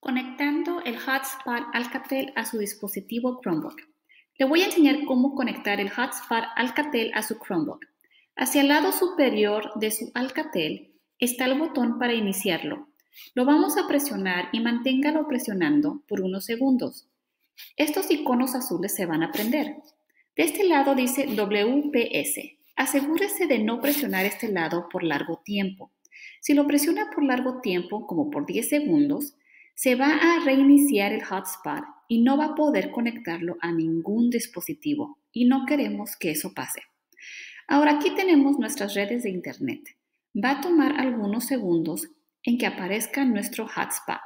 Conectando el hotspot Alcatel a su dispositivo Chromebook. Le voy a enseñar cómo conectar el hotspot Alcatel a su Chromebook. Hacia el lado superior de su Alcatel está el botón para iniciarlo. Lo vamos a presionar y manténgalo presionando por unos segundos. Estos iconos azules se van a prender. De este lado dice WPS. Asegúrese de no presionar este lado por largo tiempo. Si lo presiona por largo tiempo, como por 10 segundos, se va a reiniciar el hotspot y no va a poder conectarlo a ningún dispositivo y no queremos que eso pase. Ahora aquí tenemos nuestras redes de Internet. Va a tomar algunos segundos en que aparezca nuestro hotspot.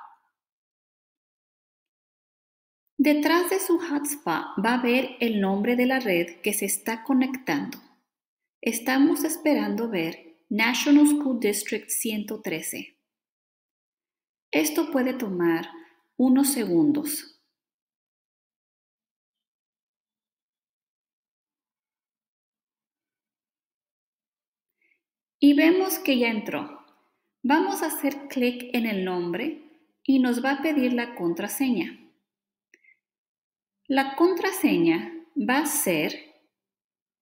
Detrás de su hotspot va a ver el nombre de la red que se está conectando. Estamos esperando ver National School District 113. Esto puede tomar unos segundos. Y vemos que ya entró. Vamos a hacer clic en el nombre y nos va a pedir la contraseña. La contraseña va a ser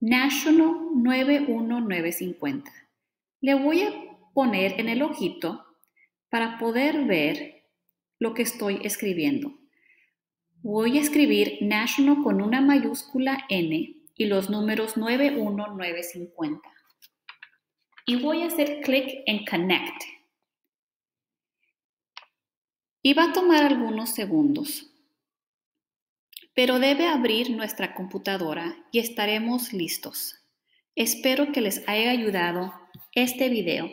National 91950. Le voy a poner en el ojito para poder ver lo que estoy escribiendo. Voy a escribir National con una mayúscula N y los números 91950. Y voy a hacer clic en Connect. Y va a tomar algunos segundos. Pero debe abrir nuestra computadora y estaremos listos. Espero que les haya ayudado este video.